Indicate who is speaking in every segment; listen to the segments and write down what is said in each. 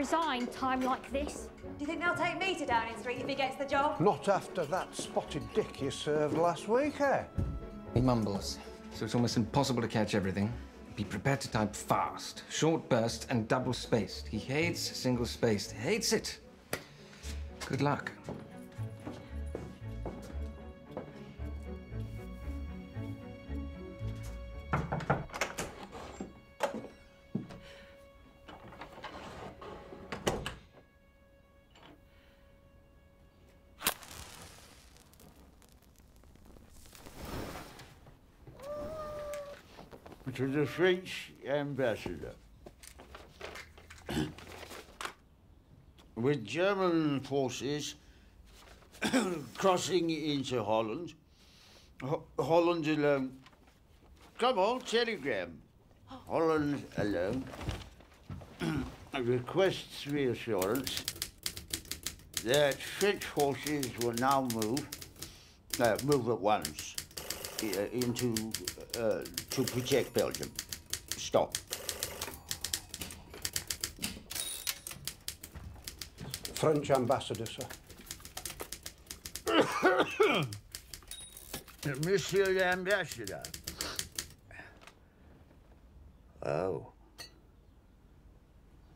Speaker 1: resign time like this?
Speaker 2: Do you think they'll take me to Downing Street if he gets the job?
Speaker 3: Not after that spotted dick you served last week, eh?
Speaker 4: He mumbles, so it's almost impossible to catch everything. Be prepared to type fast, short bursts, and double spaced. He hates single spaced. Hates it. Good luck.
Speaker 5: To the French ambassador. With German forces crossing into Holland, Ho- Holland alone. Come on, telegram. Holland alone requests reassurance that French forces will now move, uh, move at once into uh, to protect Belgium. Stop.
Speaker 3: French ambassador, sir.
Speaker 5: Monsieur the Ambassador. Oh.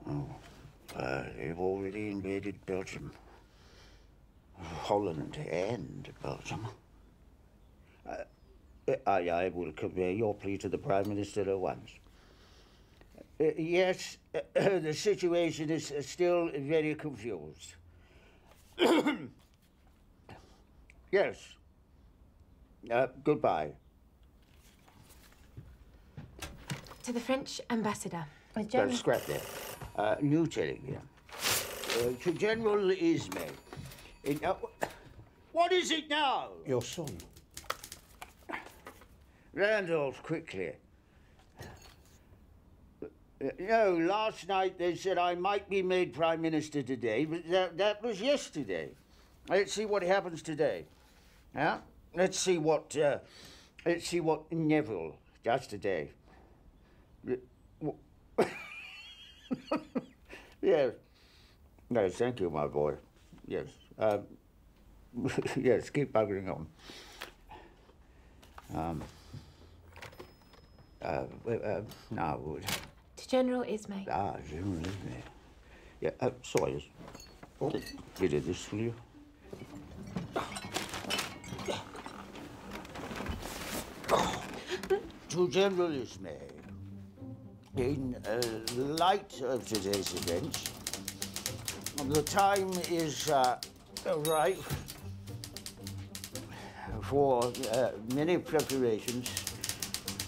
Speaker 5: Oh. Uh, they've already invaded Belgium. Holland and Belgium. Uh, I, I will convey your plea to the Prime Minister at once. Uh, yes, uh, the situation is uh, still very confused. yes. Uh, goodbye.
Speaker 6: To the French ambassador. With
Speaker 5: Don't scrap that. Uh, new telegram. Uh, to General Ismay. In, uh, what is it now?
Speaker 3: Your son.
Speaker 5: Randolph, quickly. No, last night they said I might be made Prime Minister today, but that, that was yesterday. Let's see what happens today. Huh? Let's see what, uh, let's see what Neville does today. Yes. No, thank you, my boy. Yes. Um, yes, keep buggering on. Um, uh, uh, now, would-
Speaker 6: To General Ismay.
Speaker 5: ah, General, isn't? Yeah, uh, sorry. Oh, you did this, will you? to General Ismay, in uh, light of today's events, the time is uh, ripe for uh, many preparations to be.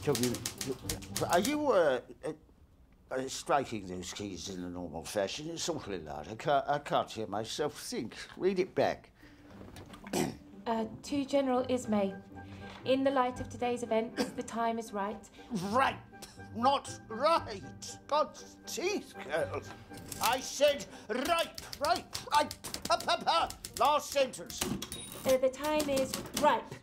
Speaker 5: Are you uh, uh, striking those keys in the normal fashion? It's awfully loud. I can't, I can't hear myself think. Read it back.
Speaker 6: Uh, to General Ismay. In the light of today's events, the time is right.
Speaker 5: Right, not right. God's teeth, girl. I said right, right, right. Up, up, up. Last sentence.
Speaker 6: Uh, the time is ripe.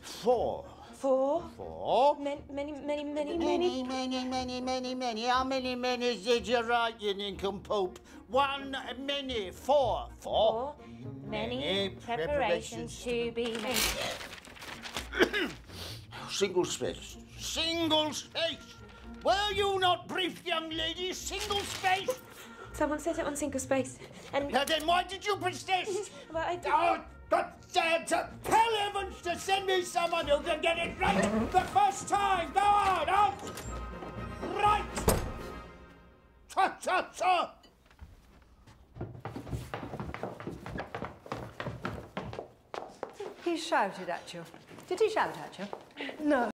Speaker 5: Four.
Speaker 6: For
Speaker 5: Four.
Speaker 6: many, many, many, many,
Speaker 5: Many,
Speaker 6: many.
Speaker 5: many, many, many, many. How many many did you write, you nincompoop? One many. Four. Four.
Speaker 6: For many preparations to be made.
Speaker 5: Single space. Single space. Were you not briefed, young lady? Single space.
Speaker 6: Someone said it on single space. And
Speaker 5: Now then, why did you persist?
Speaker 6: well, I did.
Speaker 5: Oh, God damn it! Tell Evans to send me someone who can get it right the first time! Go on, out! Right! Cha cha cha!
Speaker 7: He shouted at you. Did he shout at you?
Speaker 6: No.